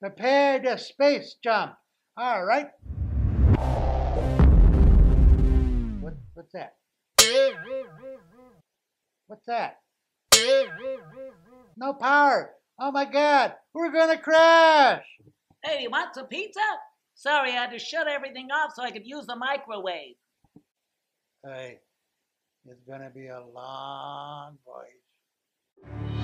Prepare to space jump. All right. What, what's that? What's that? No power. Oh my God, we're gonna crash. Hey, you want some pizza? Sorry, I had to shut everything off so I could use the microwave. Hey, it's gonna be a long voyage.